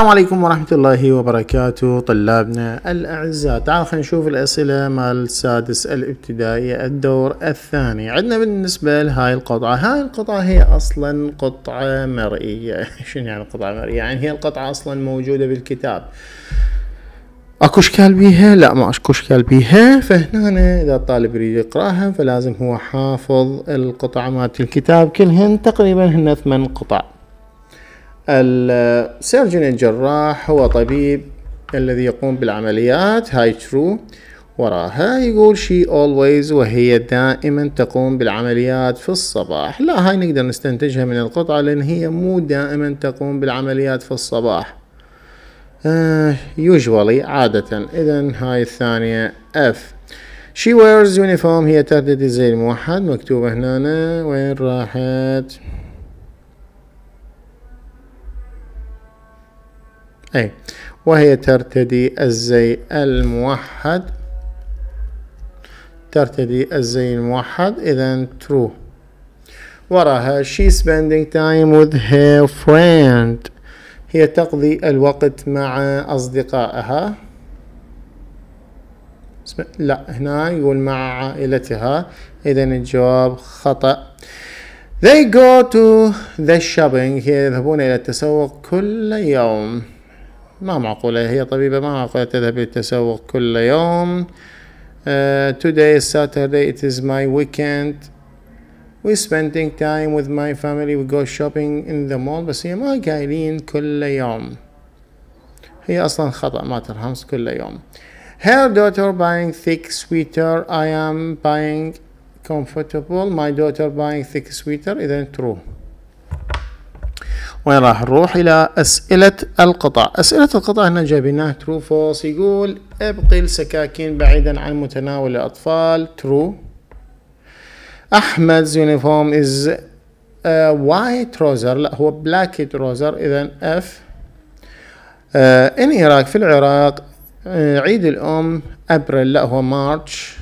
السلام عليكم ورحمة الله وبركاته طلابنا الأعزاء. تعالوا خلينا نشوف الأسئلة مال السادس الابتدائي الدور الثاني. عندنا بالنسبة لهاي القطعة هاي القطعة هي أصلا قطعة مرئية. شنو يعني قطعة مرئية؟ يعني هي القطعة أصلا موجودة بالكتاب. أكو إشكال بيها؟ لا ما اكو إشكال بيها. فهنا إذا الطالب يريد يقرأها فلازم هو حافظ القطع مالت الكتاب. كلهن تقريبا هن ثمان قطع. ال surgeon الجراح هو طبيب الذي يقوم بالعمليات. هاي true. وراها يقول شي always وهي دائما تقوم بالعمليات في الصباح. لا هاي نقدر نستنتجها من القطعة لأن هي مو دائما تقوم بالعمليات في الصباح. uh, usually عادة. إذا هاي الثانية F. She wears uniform. هي ترتدي زي الموحد. مكتوبة هنا وين راحت؟ أي. وهي ترتدي الزي الموحد. ترتدي الزي الموحد. إذا true. وراها she spending time with her friend. هي تقضي الوقت مع أصدقائها. لا هنا يقول مع عائلتها. إذا الجواب خطأ. They go to the shopping. هي يذهبون إلى التسوق كل يوم. ما معقولة هي طبيبة ما معقولة تذهب للتسوق كل يوم uh, today is Saturday it is my weekend we spending time with my family we go shopping in the mall بس هي ما قايلين كل يوم هي أصلا خطأ ما ترهمس كل يوم her daughter buying thick sweater I am buying comfortable my daughter buying thick sweater إذا true وين راح نروح إلى أسئلة القطع أسئلة القطع هنا جايبينها true false. يقول ابقي السكاكين بعيدا عن متناول الأطفال. true. أحمد يونيفورم uh, white trouser. لا هو black trouser. إذا F. uh, in Iraq في العراق uh, عيد الأم أبريل لا هو مارش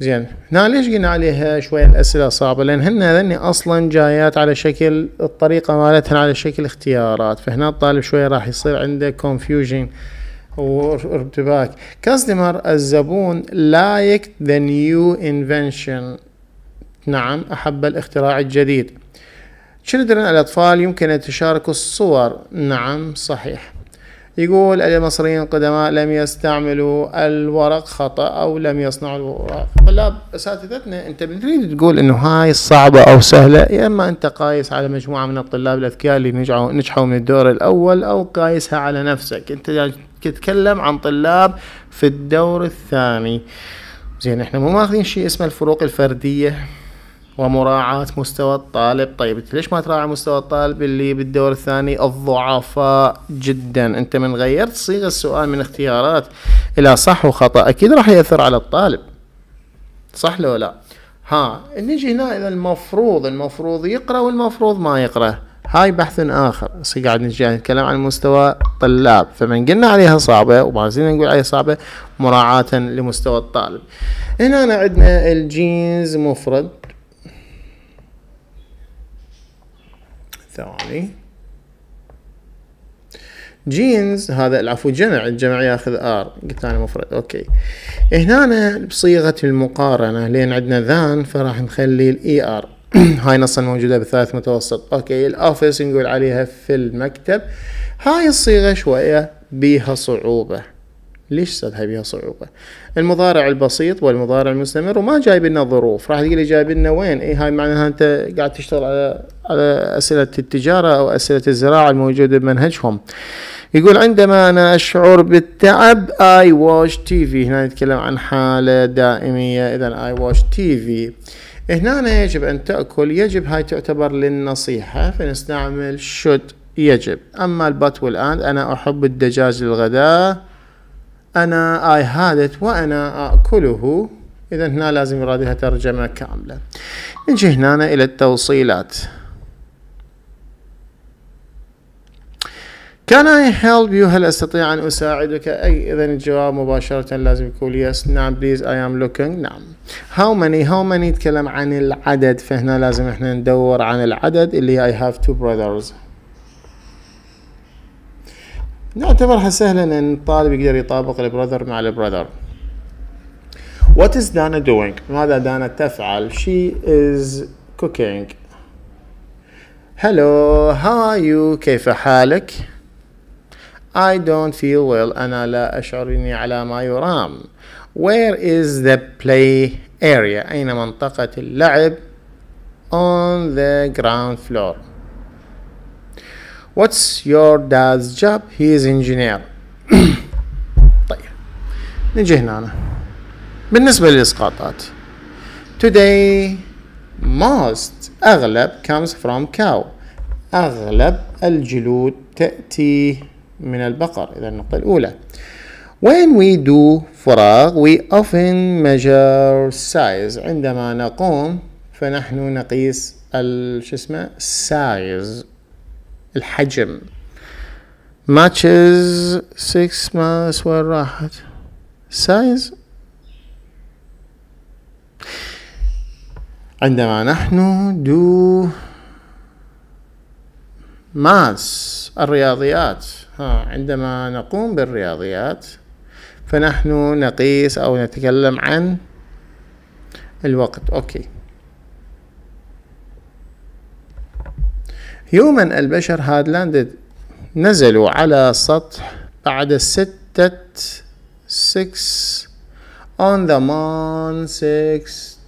زين. هنا ليش قلنا عليها شوية الأسئلة صعبة لأن هن هذني أصلا جايات على شكل الطريقة مالتهن على شكل اختيارات فهنا الطالب شوية راح يصير عنده confusion وارتباك. كاستمر الزبون لايك the new invention. نعم أحب الاختراع الجديد. Children الأطفال يمكن أن تشاركوا الصور. نعم صحيح. يقول المصريين القدماء لم يستعملوا الورق خطأ أو لم يصنعوا الورق. طلاب أساتذتنا أنت بتريد تقول إنه هاي صعبة أو سهلة؟ يا إما أنت قايس على مجموعة من الطلاب الأذكياء اللي نجحوا نجحوا من الدور الأول أو قايسها على نفسك. أنت تتكلم عن طلاب في الدور الثاني. زين إحنا مو ماخذين شيء اسمه الفروق الفردية. ومراعاة مستوى الطالب. طيب ليش ما تراعي مستوى الطالب اللي بالدور الثاني؟ الضعفاء جدا. أنت من غيرت صيغة السؤال من اختيارات. إلى صح وخطأ. أكيد راح يأثر على الطالب. صح لو لا؟ ها نجي هنا إلى المفروض. المفروض يقرأ والمفروض ما يقرأ. هاي بحث آخر. قاعد نجي نتكلم عن مستوى طلاب. فمن قلنا عليها صعبة وما زلنا نقول عليها صعبة مراعاة لمستوى الطالب. هنا عندنا الجينز مفرد. ثواني جينز هذا العفو جمع الجمع ياخذ are. قلت أنا مفرد. أوكي. هنا بصيغة المقارنة. لأن عندنا than فراح نخلي ال er. هاي نصا موجودة بثالث متوسط. أوكي. ال office نقول عليها في المكتب. هاي الصيغة شوية بيها صعوبة. ليش صار هاي بيها صعوبة؟ المضارع البسيط والمضارع المستمر وما جايب لنا ظروف، راح تقول لي جايب لنا وين؟ اي هاي معناها أنت قاعد تشتغل على على أسئلة التجارة أو أسئلة الزراعة الموجودة بمنهجهم. يقول عندما أنا أشعر بالتعب I watch TV هنا نتكلم عن حالة دائمية. اذا I watch TV هنا يجب أن تأكل. يجب هاي تعتبر للنصيحة. فنستعمل should يجب. أما ال bit والآن أنا أحب الدجاج للغداء. أنا I had it وأنا أكله. إذا هنا لازم يرادها ترجمة كاملة. نجي هنا إلى التوصيلات. Can I help you هل أستطيع أن أساعدك؟ أي إذا الجواب مباشرة لازم يكون yes. نعم please I am looking. نعم. How many how many يتكلم عن العدد. فهنا لازم إحنا ندور عن العدد اللي I have two brothers. نعتبرها سهلة إن الطالب يقدر يطابق البراذر مع البراذر What is Dana doing? ماذا دانا تفعل? She is cooking. Hello, how are you? كيف حالك؟ I don't feel well. أنا لا أشعر إني على ما يرام. Where is the play area? أين منطقة اللعب? On the ground floor. What's your dad's job? He is engineer. طيب. نجي هنا بالنسبة للإسقاطات. Today most أغلب comes from cow. أغلب الجلود تأتي من البقر إذا النقطة الأولى. When we do فراغ we often measure size. عندما نقوم فنحن نقيس شو اسمه؟ size. الحجم. Matches 6 ما وين راحت. Size? عندما نحن do maths الرياضيات. ها عندما نقوم بالرياضيات فنحن نقيس أو نتكلم عن الوقت. أوكي هيومن البشر هاد لاندد نزلوا على سطح بعد ستة 6 on the moon 6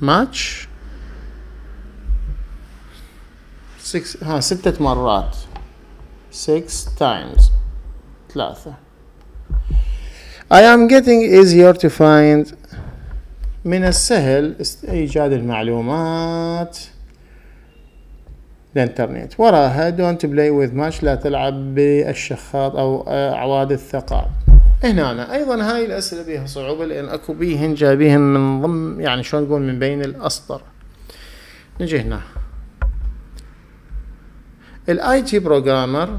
ماتش six ها ستة مرات. Six times. ثلاثة. I am getting easier to find من السهل إيجاد المعلومات. الانترنت وراها don't play with much لا تلعب بالشخاط أو أعواد الثقاب هنا أيضا هاي الأسئلة بيها صعوبة لأن أكو بيهن جايبيهن من ضمن يعني شلون نقول من بين الأسطر. نجي هنا. ال IT programmer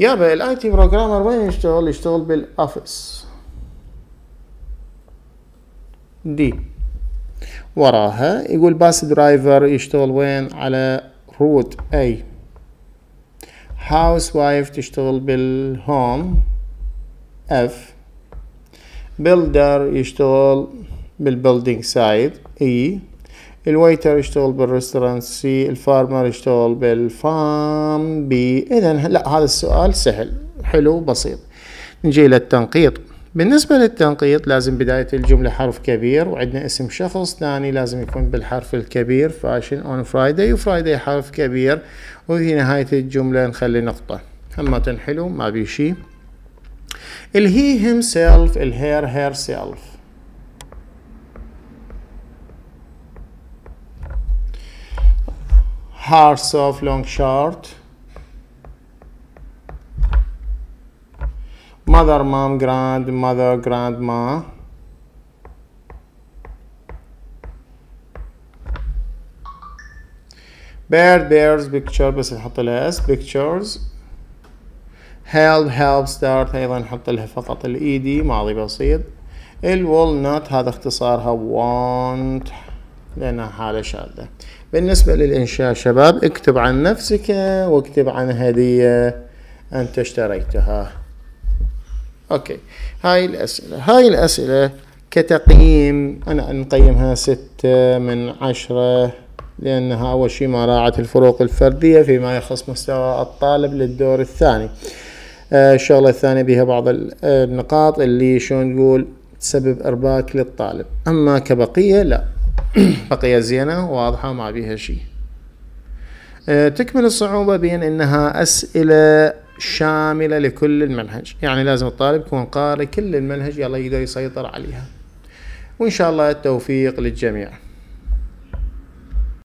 يابا ال IT programmer وين يشتغل؟ يشتغل بال office. D وراها يقول bus driver يشتغل وين؟ على route A housewife تشتغل بال home F builder يشتغل بال building site E ال waiter يشتغل بال restaurant C ال farmer يشتغل بال farm B اذا لا هذا السؤال سهل حلو بسيط. نجي للتنقيط بالنسبة للتنقيط لازم بداية الجملة حرف كبير وعندنا اسم شخص ثاني لازم يكون بالحرف الكبير فاشن اون فرايداي وفرايداي حرف كبير وفي نهاية الجملة نخلي نقطة. همة حلو ما بي شي. الهي himself الهير هير سيلف هار soft long short. Mother mom grandmother grandma bear bears picture بس نحط لها اس pictures. Help help start أيضا نحط لها فقط الايدي ماضي بسيط. الوالنت هذا اختصارها want لأنها حالة شاذة. بالنسبة للإنشاء شباب اكتب عن نفسك واكتب عن هدية أنت اشتريتها. أوكي. هاي الأسئلة. هاي الأسئلة كتقييم. أنا نقيمها ستة من عشرة لأنها أول شيء مراعاة الفروق الفردية فيما يخص مستوى الطالب للدور الثاني. آه الشغلة الثانية بها بعض النقاط اللي شلون نقول تسبب إرباك للطالب. أما كبقية لا. بقية زينة واضحة ما بيها شيء آه تكمل الصعوبة بين أنها أسئلة شاملة لكل المنهج. يعني لازم الطالب يكون قارئ كل المنهج يلا يقدر يسيطر عليها. وإن شاء الله التوفيق للجميع.